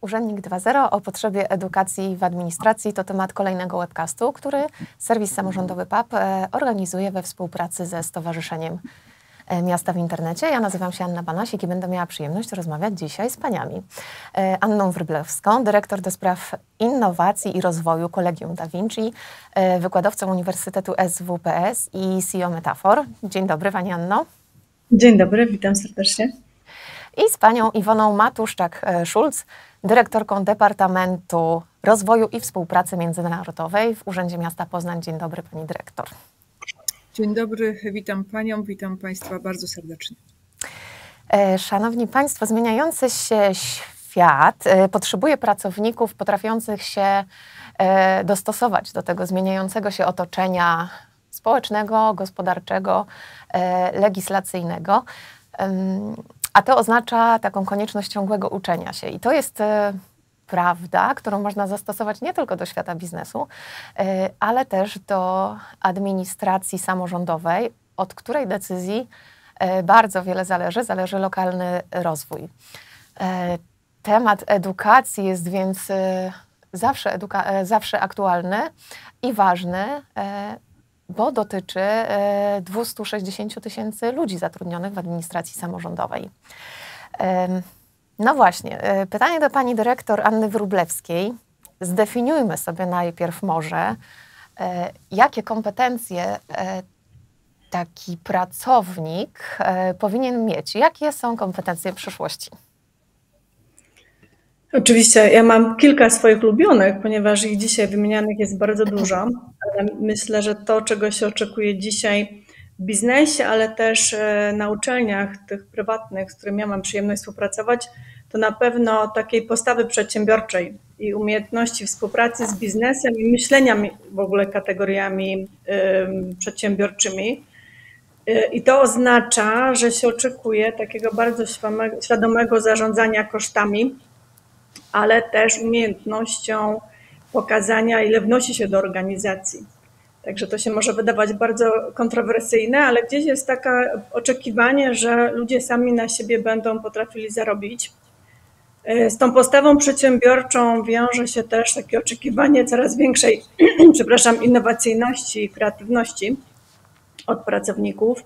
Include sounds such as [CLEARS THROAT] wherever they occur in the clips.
Urzędnik 2.0 o potrzebie edukacji w administracji to temat kolejnego webcastu, który serwis samorządowy PAP e, organizuje we współpracy ze Stowarzyszeniem e, Miasta w Internecie. Ja nazywam się Anna Banasik i będę miała przyjemność rozmawiać dzisiaj z paniami. E, Anną Wryblewską, dyrektor do spraw innowacji i rozwoju Kolegium Da Vinci, wykładowcą Uniwersytetu SWPS i CEO Metafor. Dzień dobry Pani Anno. Dzień dobry, witam serdecznie. I z panią Iwoną Matuszczak-Szulc, dyrektorką Departamentu Rozwoju i Współpracy Międzynarodowej w Urzędzie Miasta Poznań. Dzień dobry, pani dyrektor. Dzień dobry, witam panią, witam państwa bardzo serdecznie. E, szanowni Państwo, zmieniający się świat e, potrzebuje pracowników potrafiących się e, dostosować do tego zmieniającego się otoczenia społecznego, gospodarczego, legislacyjnego. A to oznacza taką konieczność ciągłego uczenia się. I to jest e, prawda, którą można zastosować nie tylko do świata biznesu, e, ale też do administracji samorządowej, od której decyzji e, bardzo wiele zależy, zależy lokalny rozwój. Temat edukacji jest więc zawsze, zawsze aktualny i ważny, bo dotyczy 260 e, tysięcy ludzi zatrudnionych w administracji samorządowej. No właśnie, e, pytanie do pani dyrektor Anny Wróblewskiej. Zdefiniujmy sobie najpierw może, e, jakie kompetencje taki pracownik powinien mieć. Jakie są kompetencje przyszłości? Oczywiście, ja mam kilka swoich ulubionych, ponieważ ich dzisiaj wymienianych jest bardzo dużo, myślę, że to, czego się oczekuje dzisiaj w biznesie, ale też e, na uczelniach tych prywatnych, z którymi ja mam przyjemność współpracować, to na pewno takiej postawy przedsiębiorczej i umiejętności współpracy z biznesem i myślenia w ogóle kategoriami przedsiębiorczymi. E, I to oznacza, że się oczekuje takiego bardzo świadomego zarządzania kosztami, ale też umiejętnością pokazania, ile wnosi się do organizacji. Także to się może wydawać bardzo kontrowersyjne, ale gdzieś jest takie oczekiwanie, że ludzie sami na siebie będą potrafili zarobić. Z tą postawą przedsiębiorczą wiąże się też takie oczekiwanie coraz większej, [CLEARS THROAT] przepraszam, innowacyjności i kreatywności od pracowników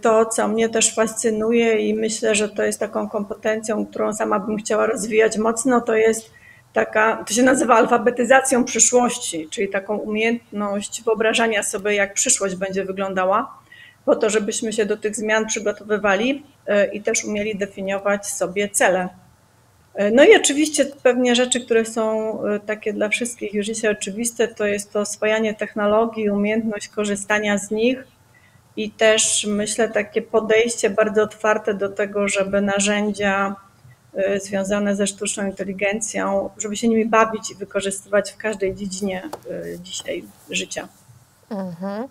to, co mnie też fascynuje i myślę, że to jest taką kompetencją, którą sama bym chciała rozwijać mocno, to jest taka, to się nazywa alfabetyzacją przyszłości, czyli taką umiejętność wyobrażania sobie, jak przyszłość będzie wyglądała, po to, żebyśmy się do tych zmian przygotowywali e, i też umieli definiować sobie cele. E, no i oczywiście pewnie rzeczy, które są takie dla wszystkich już dzisiaj oczywiste, to jest to oswajanie technologii, umiejętność korzystania z nich, i też myślę takie podejście bardzo otwarte do tego, żeby narzędzia y, związane ze sztuczną inteligencją, żeby się nimi bawić i wykorzystywać w każdej dziedzinie y, dzisiaj życia. Mhm.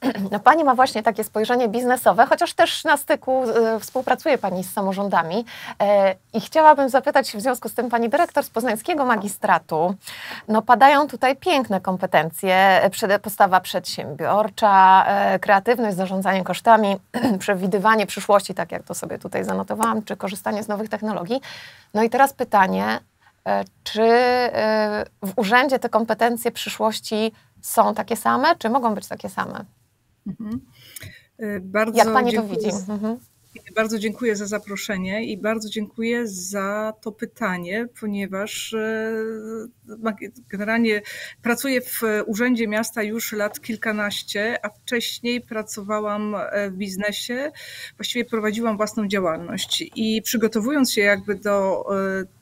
[CLEARS THROAT] No, pani ma właśnie takie spojrzenie biznesowe, chociaż też na styku y, współpracuje Pani z samorządami. E, I chciałabym zapytać w związku z tym Pani dyrektor z Poznańskiego Magistratu. No, padają tutaj piękne kompetencje, postawa przedsiębiorcza, e, kreatywność, zarządzanie kosztami, [CLEARS THROAT] przewidywanie przyszłości, tak jak to sobie tutaj zanotowałam, czy korzystanie z nowych technologii. No i teraz pytanie, e, czy w urzędzie te kompetencje przyszłości są takie same, czy mogą być takie same? Mhm. E, bardzo Jak Pani to widzi? Mhm. Bardzo dziękuję za zaproszenie i bardzo dziękuję za to pytanie, ponieważ e, generalnie pracuję w Urzędzie Miasta już lat kilkanaście, a wcześniej pracowałam w biznesie, właściwie prowadziłam własną działalność i przygotowując się jakby do e,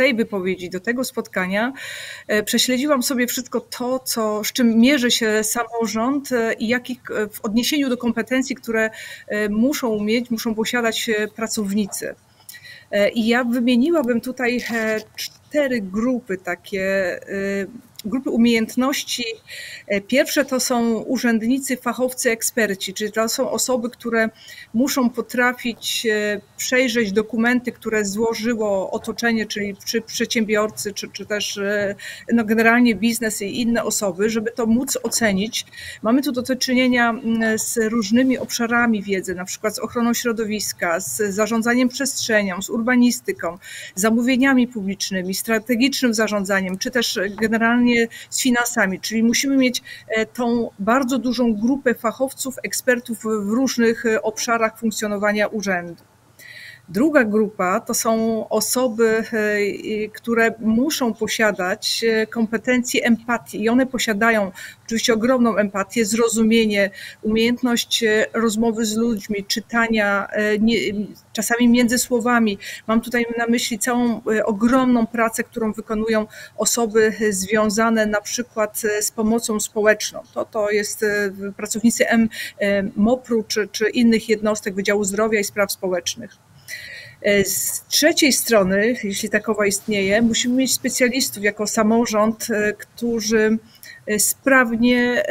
tej wypowiedzi, do tego spotkania e, prześledziłam sobie wszystko to, co, z czym mierzy się samorząd e, i jakich e, w odniesieniu do kompetencji, które muszą mieć, muszą posiadać pracownicy. I ja wymieniłabym tutaj cztery grupy takie grupy umiejętności. E, pierwsze to są urzędnicy, fachowcy, eksperci, czyli to są osoby, które muszą potrafić e, przejrzeć dokumenty, które złożyło otoczenie, czyli czy przedsiębiorcy, czy, czy też e, no generalnie biznes i inne osoby, żeby to móc ocenić. Mamy tu do czynienia z różnymi obszarami wiedzy, na przykład z ochroną środowiska, z zarządzaniem przestrzenią, z urbanistyką, zamówieniami publicznymi, strategicznym zarządzaniem, czy też generalnie z finansami, czyli musimy mieć e, tą bardzo dużą grupę fachowców, ekspertów w różnych e, obszarach funkcjonowania urzędu. Druga grupa to są osoby, e, które muszą posiadać e, kompetencje empatii i one posiadają oczywiście ogromną empatię, zrozumienie, umiejętność e, rozmowy z ludźmi, czytania czasami między słowami. Mam tutaj na myśli całą ogromną pracę, którą wykonują osoby związane na przykład z pomocą społeczną. To, to jest pracownicy MOPR-u czy, czy innych jednostek Wydziału Zdrowia i Spraw Społecznych. E, z trzeciej strony, jeśli takowa istnieje, musimy mieć specjalistów jako samorząd, e, którzy e, sprawnie,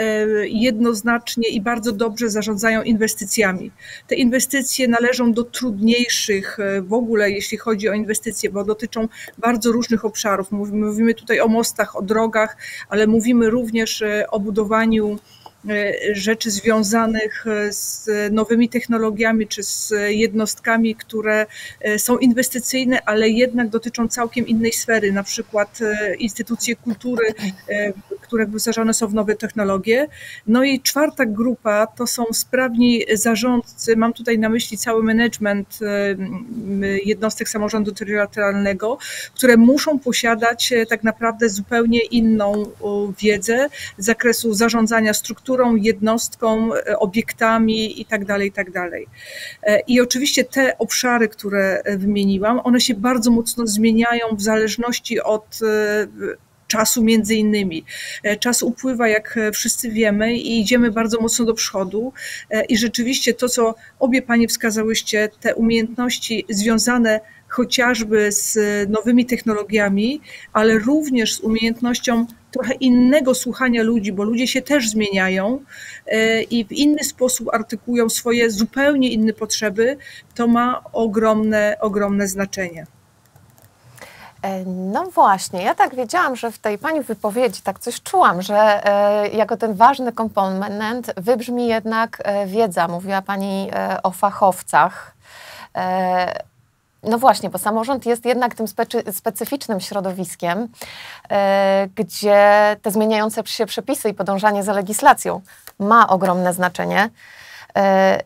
jednoznacznie i bardzo dobrze zarządzają inwestycjami. Te inwestycje należą do trudniejszych w ogóle, jeśli chodzi o inwestycje, bo dotyczą bardzo różnych obszarów. Mówimy tutaj o mostach, o drogach, ale mówimy również o budowaniu rzeczy związanych e, z nowymi technologiami czy z jednostkami, które e, są inwestycyjne, ale jednak dotyczą całkiem innej sfery, na przykład instytucje kultury, które wyposażone są w nowe technologie. No i czwarta grupa to są sprawni zarządcy, mam tutaj na myśli cały management jednostek samorządu terytorialnego, które muszą posiadać tak naprawdę zupełnie inną wiedzę z zakresu zarządzania strukturą, strukturą, jednostką, e, obiektami itd., tak itd. Tak e, I oczywiście te obszary, które e, wymieniłam, one się bardzo mocno zmieniają w zależności od czasu między innymi. Czas upływa, jak wszyscy wiemy, i idziemy bardzo mocno do przodu. I rzeczywiście to, co obie Panie wskazałyście, te umiejętności związane chociażby z nowymi technologiami, ale również z umiejętnością trochę innego słuchania ludzi, bo ludzie się też zmieniają e, i w inny sposób artykułują swoje zupełnie inne potrzeby, to ma ogromne, ogromne znaczenie. E, no właśnie, ja tak wiedziałam, że w tej Pani wypowiedzi tak coś czułam, że e, jako ten ważny komponent wybrzmi jednak wiedza. Mówiła Pani o fachowcach. No właśnie, bo samorząd jest jednak tym specyficznym środowiskiem, e, gdzie te zmieniające się przepisy i podążanie za legislacją ma ogromne znaczenie. E,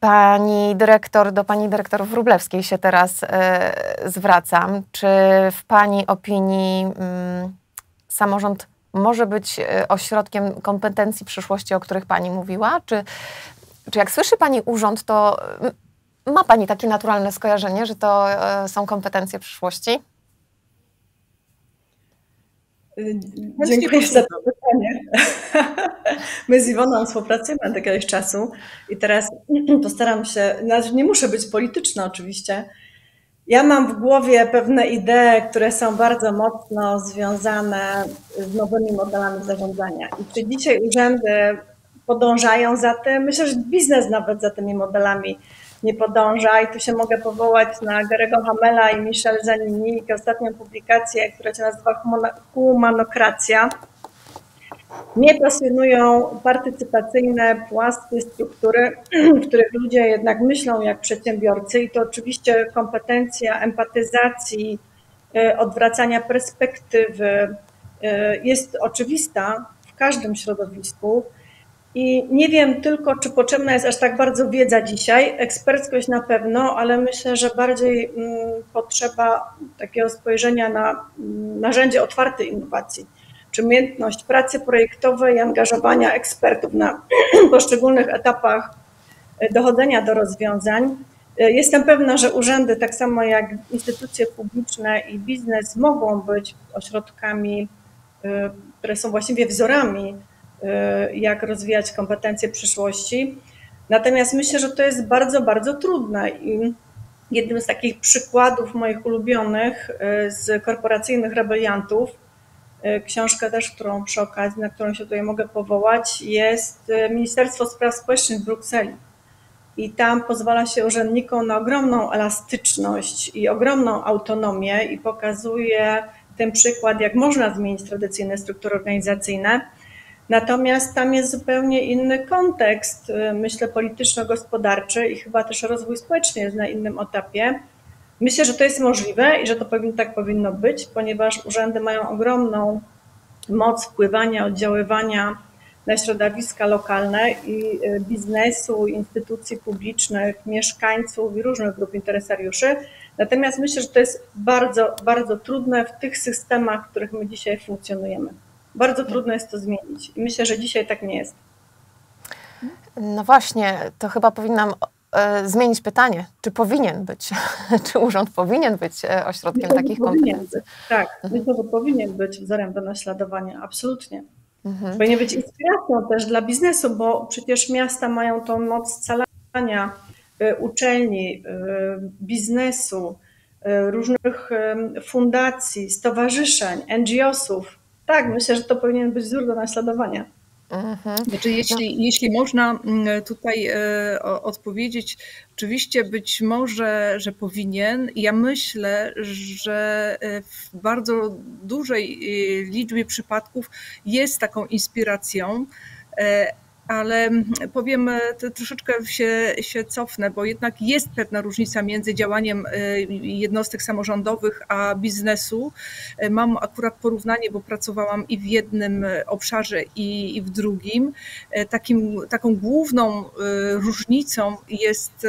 pani dyrektor, do pani dyrektor Wróblewskiej się teraz e, zwracam. Czy w pani opinii mm, samorząd może być ośrodkiem kompetencji przyszłości, o których pani mówiła? Czy, czy jak słyszy pani urząd, to ma Pani takie naturalne skojarzenie, że to e, są kompetencje przyszłości? Dziękuję za to pytanie. [LAUGHS] My z Iwoną współpracujemy od jakiegoś czasu i teraz [CLEARS THROAT] postaram się, znaczy nie muszę być polityczna oczywiście. Ja mam w głowie pewne idee, które są bardzo mocno związane z nowymi modelami zarządzania. I czy dzisiaj urzędy podążają za tym? Myślę, że biznes nawet za tymi modelami nie podąża. I tu się mogę powołać na Garego Hamela i Michel Zanini, ostatnią publikację, która się nazywa Humanokracja. Mnie pasjonują partycypacyjne, płaskie struktury, [CLEARS THROAT] w których ludzie jednak myślą jak przedsiębiorcy i to oczywiście kompetencja empatyzacji, y, odwracania perspektywy y, jest oczywista w każdym środowisku. I nie wiem tylko, czy potrzebna jest aż tak bardzo wiedza dzisiaj, eksperckość na pewno, ale myślę, że bardziej mm, potrzeba takiego spojrzenia na mm, narzędzie otwartej innowacji, czy umiejętność pracy projektowej i angażowania ekspertów na [CLEARS THROAT] poszczególnych etapach e, dochodzenia do rozwiązań. E, jestem pewna, że urzędy, tak samo jak instytucje publiczne i biznes, mogą być ośrodkami, e, które są właściwie wzorami jak rozwijać kompetencje przyszłości. Natomiast myślę, że to jest bardzo, bardzo trudne i jednym z takich przykładów moich ulubionych y, z korporacyjnych rebeliantów książka też, którą przy okazji, na którą się tutaj mogę powołać, jest Ministerstwo Spraw Społecznych w Brukseli. I tam pozwala się urzędnikom na ogromną elastyczność i ogromną autonomię i pokazuje ten przykład, jak można zmienić tradycyjne struktury organizacyjne. Natomiast tam jest zupełnie inny kontekst, myślę, polityczno-gospodarczy i chyba też rozwój społeczny jest na innym etapie. Myślę, że to jest możliwe i że to powinno, tak powinno być, ponieważ urzędy mają ogromną moc wpływania, oddziaływania na środowiska lokalne i y, biznesu, instytucji publicznych, mieszkańców i różnych grup interesariuszy. Natomiast myślę, że to jest bardzo, bardzo trudne w tych systemach, w których my dzisiaj funkcjonujemy. Bardzo trudno jest to zmienić i myślę, że dzisiaj tak nie jest. No właśnie, to chyba powinnam e, zmienić pytanie, czy powinien być, [LAUGHS] czy urząd powinien być e, ośrodkiem myślę, takich kompetencji? Tak, mhm. myślę, że powinien być wzorem do naśladowania, absolutnie. Mhm. Powinien być inspiracją też dla biznesu, bo przecież miasta mają tą moc scalania y, uczelni, y, biznesu, różnych fundacji, stowarzyszeń, NGO-sów. Tak, myślę, że to powinien być wzór do naśladowania. Mhm. Znaczy, jeśli, no. jeśli można mm, tutaj e, odpowiedzieć, oczywiście być może, że powinien. Ja myślę, że e, w bardzo dużej e, liczbie przypadków jest taką inspiracją ale powiem, e, troszeczkę się, się cofnę, bo jednak jest pewna różnica między działaniem e, jednostek samorządowych a biznesu. E, mam akurat porównanie, bo pracowałam i w jednym obszarze, i, i w drugim. Takim, taką główną różnicą jest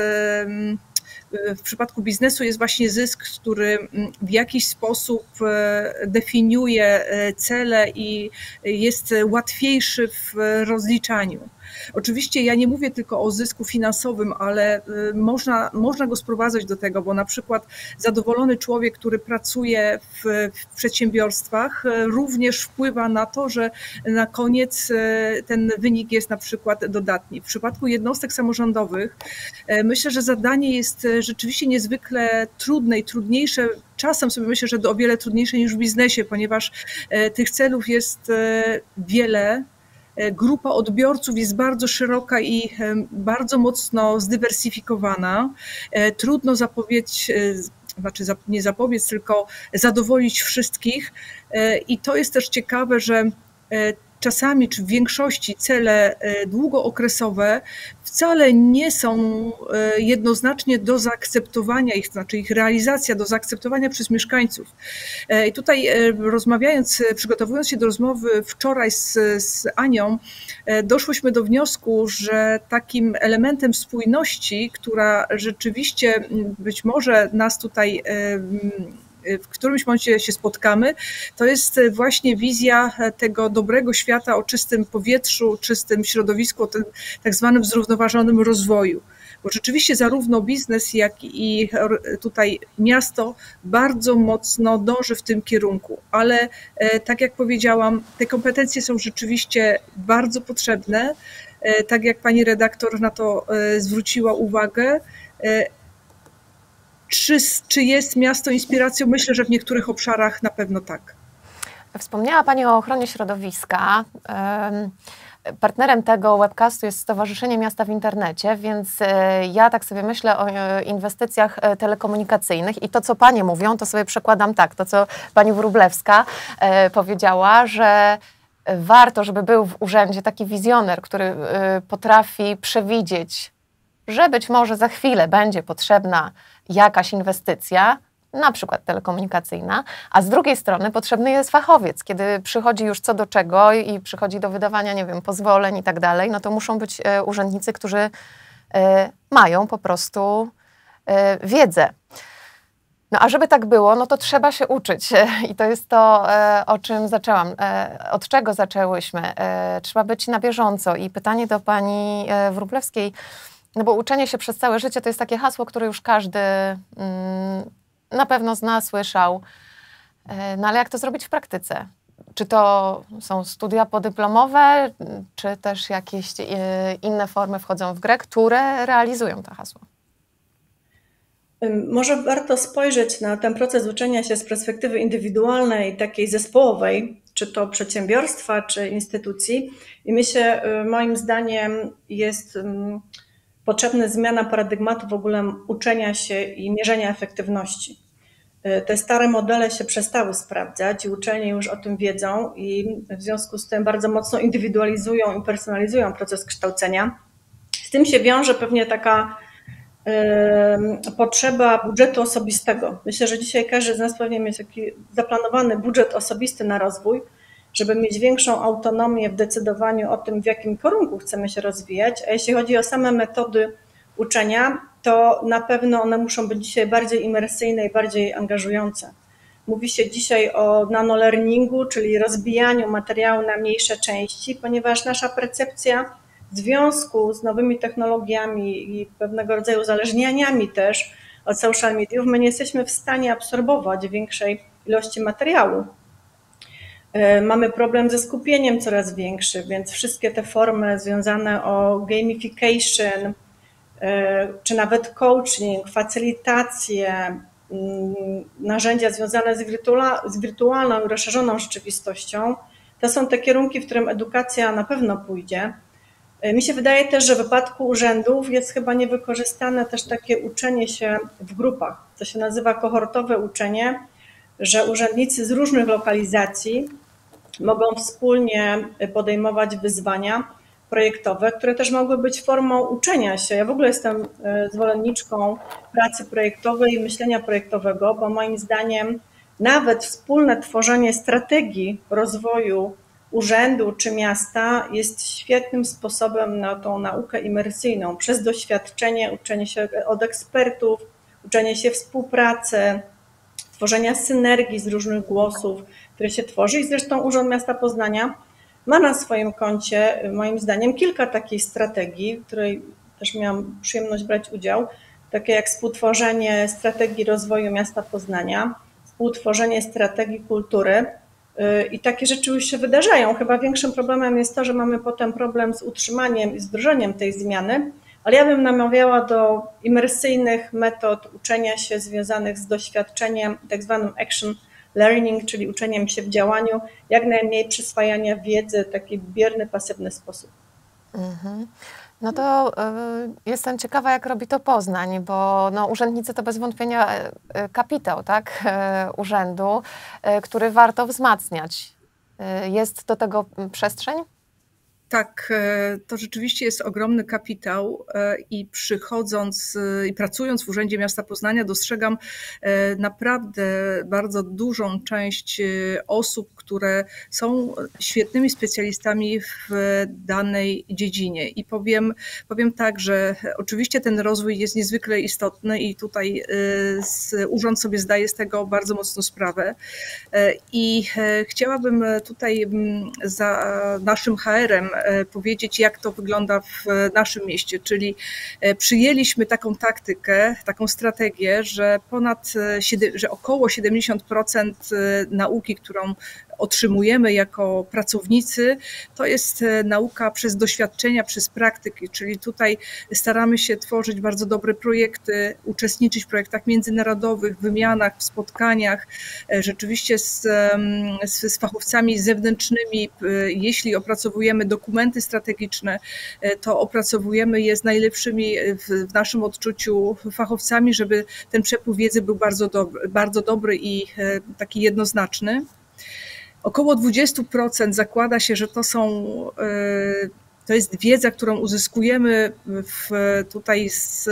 w przypadku biznesu jest właśnie zysk, który w jakiś sposób definiuje cele i jest łatwiejszy w rozliczaniu. Oczywiście ja nie mówię tylko o zysku finansowym, ale y, można, można go sprowadzać do tego, bo na przykład zadowolony człowiek, który pracuje w, w przedsiębiorstwach, również wpływa na to, że na koniec ten wynik jest na przykład dodatni. W przypadku jednostek samorządowych myślę, że zadanie jest rzeczywiście niezwykle trudne i trudniejsze czasem sobie myślę, że o wiele trudniejsze niż w biznesie, ponieważ tych celów jest wiele, E, grupa odbiorców jest bardzo szeroka i e, bardzo mocno zdywersyfikowana. E, trudno zapowiedzieć, znaczy nie zapobiec, tylko zadowolić wszystkich. I to jest też ciekawe, że czasami, czy w większości cele e, długookresowe wcale nie są e, jednoznacznie do zaakceptowania ich, znaczy ich realizacja do zaakceptowania przez mieszkańców. E, I tutaj rozmawiając, przygotowując się do rozmowy wczoraj z, z Anią, doszłyśmy do wniosku, że takim elementem spójności, która rzeczywiście być może nas tutaj w którymś momencie się spotkamy, to jest właśnie wizja tego dobrego świata o czystym powietrzu, czystym środowisku, o tym tak zwanym zrównoważonym rozwoju. Bo rzeczywiście zarówno biznes, jak i tutaj miasto bardzo mocno dąży w tym kierunku, ale e, tak jak powiedziałam, te kompetencje są rzeczywiście bardzo potrzebne. E, tak jak pani redaktor na to e, zwróciła uwagę, czy, czy jest miasto inspiracją? Myślę, że w niektórych obszarach na pewno tak. Wspomniała Pani o ochronie środowiska. Partnerem tego webcastu jest Stowarzyszenie Miasta w Internecie, więc e, ja tak sobie myślę o e, inwestycjach e, telekomunikacyjnych i to, co Panie mówią, to sobie przekładam tak, to co Pani Wróblewska powiedziała, że warto, żeby był w urzędzie taki wizjoner, który potrafi przewidzieć, że być może za chwilę będzie potrzebna jakaś inwestycja, na przykład telekomunikacyjna, a z drugiej strony potrzebny jest fachowiec. Kiedy przychodzi już co do czego i przychodzi do wydawania, nie wiem, pozwoleń i tak dalej, no to muszą być e, urzędnicy, którzy e, mają po prostu e, wiedzę. No a żeby tak było, no to trzeba się uczyć. [LAUGHS] I to jest to, o czym zaczęłam, od czego zaczęłyśmy. Trzeba być na bieżąco. I pytanie do pani Wróblewskiej, no bo uczenie się przez całe życie to jest takie hasło, które już każdy mm, na pewno zna, słyszał. E, no ale jak to zrobić w praktyce? Czy to są studia podyplomowe, czy też jakieś e, inne formy wchodzą w grę, które realizują to hasło? Może warto spojrzeć na ten proces uczenia się z perspektywy indywidualnej, takiej zespołowej, czy to przedsiębiorstwa, czy instytucji. I my się, moim zdaniem, jest potrzebna zmiana paradygmatu w ogóle uczenia się i mierzenia efektywności. Te stare modele się przestały sprawdzać i uczelnie już o tym wiedzą i w związku z tym bardzo mocno indywidualizują i personalizują proces kształcenia. Z tym się wiąże pewnie taka potrzeba budżetu osobistego. Myślę, że dzisiaj każdy z nas pewnie mieć taki zaplanowany budżet osobisty na rozwój, żeby mieć większą autonomię w decydowaniu o tym, w jakim kierunku chcemy się rozwijać. A jeśli chodzi o same metody uczenia, to na pewno one muszą być dzisiaj bardziej imersyjne i bardziej angażujące. Mówi się dzisiaj o nanolearningu, czyli rozbijaniu materiału na mniejsze części, ponieważ nasza percepcja w związku z nowymi technologiami i pewnego rodzaju uzależnieniami też od social mediów, my nie jesteśmy w stanie absorbować większej ilości materiału. E, mamy problem ze skupieniem coraz większy, więc wszystkie te formy związane o gamification, e, czy nawet coaching, facylitację, mm, narzędzia związane z, wirtualną i rozszerzoną rzeczywistością, to są te kierunki, w którym edukacja na pewno pójdzie. E, mi się wydaje też, że w wypadku urzędów jest chyba niewykorzystane też takie uczenie się w grupach, co się nazywa kohortowe uczenie, że urzędnicy z różnych lokalizacji mogą wspólnie podejmować wyzwania projektowe, które też mogły być formą uczenia się. Ja w ogóle jestem e, zwolenniczką pracy projektowej i myślenia projektowego, bo moim zdaniem nawet wspólne tworzenie strategii rozwoju urzędu czy miasta jest świetnym sposobem na tą naukę imersyjną przez doświadczenie, uczenie się od ekspertów, uczenie się współpracy, tworzenia synergii z różnych głosów, które się tworzy. I zresztą Urząd Miasta Poznania ma na swoim koncie, moim zdaniem, kilka takich strategii, w której też miałam przyjemność brać udział, takie jak współtworzenie strategii rozwoju miasta Poznania, współtworzenie strategii kultury, i takie rzeczy już się wydarzają. Chyba większym problemem jest to, że mamy potem problem z utrzymaniem i z wdrożeniem tej zmiany, ale ja bym namawiała do imersyjnych metod uczenia się związanych z doświadczeniem, tak zwanym action learning, czyli uczeniem się w działaniu, jak najmniej przyswajania wiedzy w taki bierny, pasywny sposób. Mhm. No to y, jestem ciekawa, jak robi to Poznań, bo no, urzędnicy to bez wątpienia y, kapitał tak, y, urzędu, który warto wzmacniać. Jest do tego przestrzeń? Tak, e, to rzeczywiście jest ogromny kapitał e, i przychodząc e, i pracując w Urzędzie Miasta Poznania dostrzegam naprawdę bardzo dużą część osób, które są świetnymi specjalistami w danej dziedzinie. I powiem, powiem tak, że oczywiście ten rozwój jest niezwykle istotny i tutaj urząd sobie zdaje z tego bardzo mocno sprawę. I chciałabym tutaj za naszym HR-em powiedzieć, jak to wygląda w naszym mieście. Czyli przyjęliśmy taką taktykę, taką strategię, że ponad, że około 70% nauki, którą otrzymujemy jako pracownicy, to jest e, nauka przez doświadczenia, przez praktyki, czyli tutaj staramy się tworzyć bardzo dobre projekty, uczestniczyć w projektach międzynarodowych, wymianach, w spotkaniach, e, rzeczywiście z, z, z fachowcami zewnętrznymi. E, jeśli opracowujemy dokumenty strategiczne, to opracowujemy je z najlepszymi w, w naszym odczuciu fachowcami, żeby ten przepływ wiedzy był bardzo bardzo dobry i taki jednoznaczny. Około 20% zakłada się, że to są e, to jest wiedza, którą uzyskujemy w, tutaj z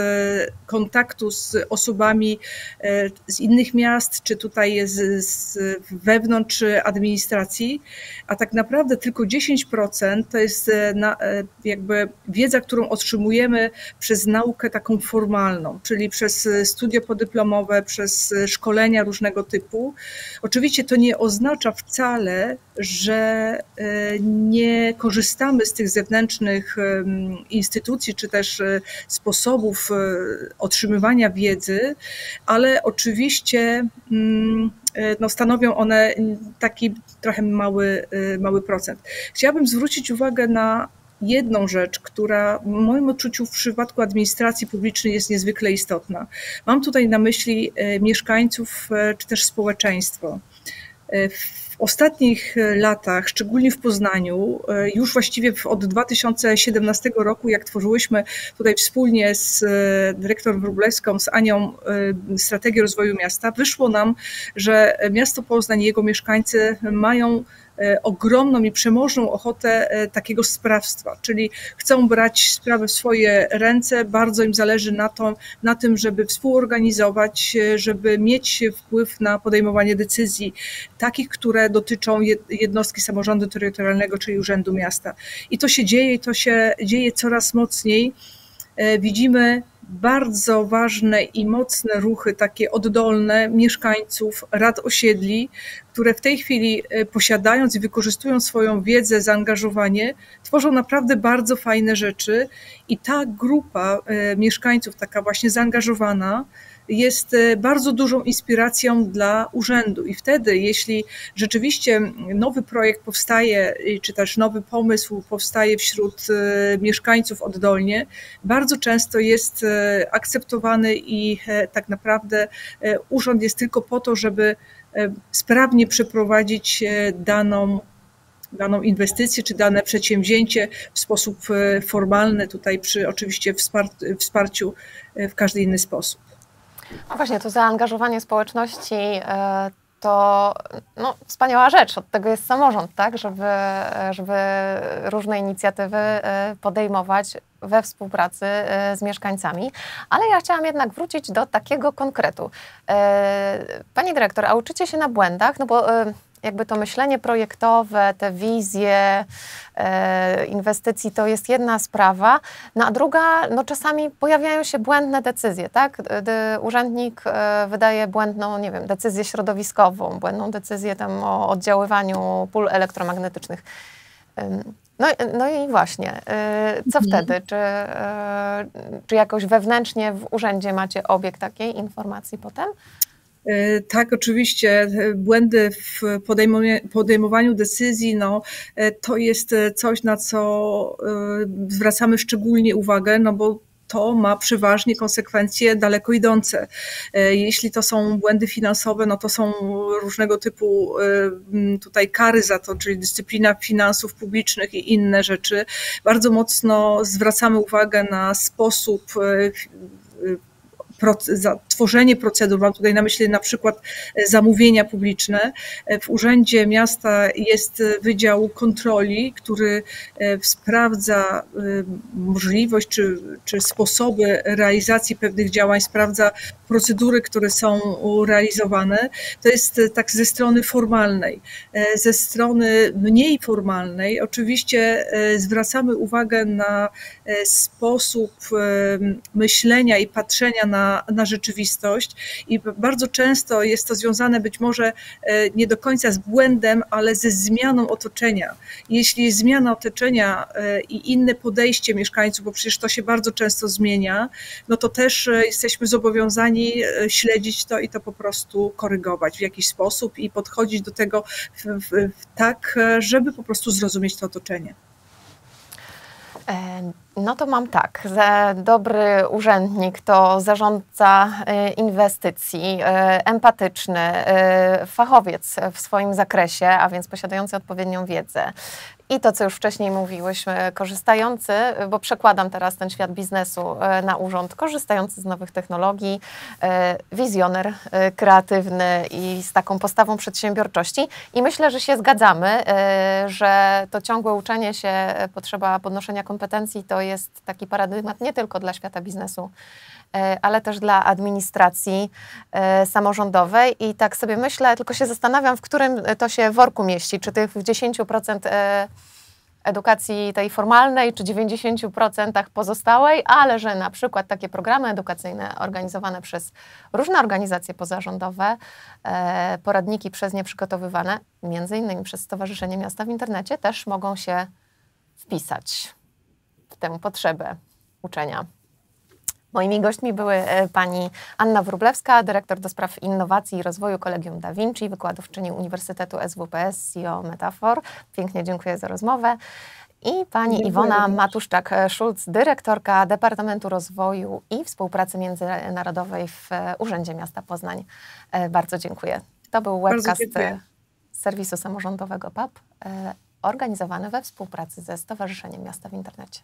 kontaktu z osobami e, z innych miast, czy tutaj z, z wewnątrz administracji, a tak naprawdę tylko 10% to jest e, na, e, jakby wiedza, którą otrzymujemy przez naukę taką formalną, czyli przez studia podyplomowe, przez szkolenia różnego typu. Oczywiście to nie oznacza wcale, że nie korzystamy z tych zewnętrznych instytucji czy też e, sposobów e, otrzymywania wiedzy, ale oczywiście mm, e, no, stanowią one taki trochę mały, mały procent. Chciałabym zwrócić uwagę na jedną rzecz, która w moim odczuciu w przypadku administracji publicznej jest niezwykle istotna. Mam tutaj na myśli mieszkańców czy też społeczeństwo. Ostatnich latach, szczególnie w Poznaniu, już właściwie od 2017 roku, jak tworzyłyśmy tutaj wspólnie z dyrektor Wróblewską, z Anią strategię rozwoju miasta, wyszło nam, że miasto Poznań i jego mieszkańcy mają E, ogromną i przemożną ochotę e, takiego sprawstwa, czyli chcą brać sprawy w swoje ręce, bardzo im zależy na, to, na tym, żeby współorganizować, e, żeby mieć wpływ na podejmowanie decyzji, takich, które dotyczą jednostki samorządu terytorialnego, czyli Urzędu Miasta. I to się dzieje, to się dzieje coraz mocniej. Widzimy bardzo ważne i mocne ruchy, takie oddolne mieszkańców, rad osiedli, które w tej chwili e, posiadając i wykorzystując swoją wiedzę, zaangażowanie, tworzą naprawdę bardzo fajne rzeczy. I ta grupa e, mieszkańców, taka właśnie zaangażowana, jest e, bardzo dużą inspiracją dla urzędu. I wtedy, jeśli rzeczywiście nowy projekt powstaje, czy też nowy pomysł powstaje wśród e, mieszkańców oddolnie, bardzo często jest e, akceptowany i tak naprawdę urząd jest tylko po to, żeby sprawnie przeprowadzić daną daną inwestycję czy dane przedsięwzięcie w sposób formalny, tutaj przy oczywiście wsparciu w każdy inny sposób. No właśnie, to zaangażowanie społeczności e, to no, wspaniała rzecz. Od tego jest samorząd, tak? Żeby, żeby różne inicjatywy e, podejmować we współpracy e, z mieszkańcami. Ale ja chciałam jednak wrócić do takiego konkretu. Pani dyrektor, a uczycie się na błędach? No bo jakby to myślenie projektowe, te wizje e, inwestycji to jest jedna sprawa, no a druga, no czasami pojawiają się błędne decyzje, tak? Urzędnik e, wydaje błędną, nie wiem, decyzję środowiskową, błędną decyzję tam o oddziaływaniu pól elektromagnetycznych. No, no i właśnie, e, co mhm. wtedy? Czy, e, czy jakoś wewnętrznie w urzędzie macie obieg takiej informacji potem? E, tak, oczywiście, błędy w podejmowaniu decyzji, no, e, to jest coś, na co e, zwracamy szczególnie uwagę, no bo to ma przeważnie konsekwencje daleko idące. Jeśli to są błędy finansowe, no to są różnego typu tutaj kary za to, czyli dyscyplina finansów publicznych i inne rzeczy. Bardzo mocno zwracamy uwagę na sposób tworzenie procedur, mam tutaj na myśli na przykład e, zamówienia publiczne. E, w Urzędzie Miasta jest Wydział Kontroli, który e, sprawdza możliwość czy, czy sposoby realizacji pewnych działań, sprawdza procedury, które są realizowane. To jest tak ze strony formalnej. Ze strony mniej formalnej, oczywiście zwracamy uwagę na sposób myślenia i patrzenia na na, rzeczywistość i bardzo często jest to związane być może e, nie do końca z błędem, ale ze zmianą otoczenia. Jeśli jest zmiana otoczenia e, i inne podejście mieszkańców, bo przecież to się bardzo często zmienia, no to też e, jesteśmy zobowiązani śledzić to i to po prostu korygować w jakiś sposób i podchodzić do tego w, w, w tak, żeby po prostu zrozumieć to otoczenie. No to mam tak. Dobry urzędnik to zarządca y, inwestycji, y, empatyczny, y, fachowiec w swoim zakresie, a więc posiadający odpowiednią wiedzę, i to, co już wcześniej mówiłyśmy, korzystający, bo przekładam teraz ten świat biznesu na urząd, korzystający z nowych technologii, wizjoner kreatywny i z taką postawą przedsiębiorczości. I myślę, że się zgadzamy, że to ciągłe uczenie się, potrzeba podnoszenia kompetencji to jest taki paradygmat nie tylko dla świata biznesu, ale też dla administracji samorządowej. I tak sobie myślę, tylko się zastanawiam, w którym to się worku mieści. Czy tych 10% edukacji tej formalnej, czy 90% pozostałej, ale że na przykład takie programy edukacyjne organizowane przez różne organizacje pozarządowe, e, poradniki przez nie przygotowywane, między innymi przez Stowarzyszenie Miasta w Internecie, też mogą się wpisać w tę potrzebę uczenia. Moimi gośćmi były e, pani Anna Wróblewska, dyrektor do spraw innowacji i rozwoju Kolegium Da Vinci, wykładowczyni Uniwersytetu SWPS CEO Metafor. Pięknie dziękuję za rozmowę. I pani dziękuję Iwona Matuszczak-Szulc, dyrektorka Departamentu Rozwoju i Współpracy Międzynarodowej w Urzędzie Miasta Poznań. E, bardzo dziękuję. To był webcast serwisu samorządowego PAP, organizowany we współpracy ze Stowarzyszeniem Miasta w Internecie.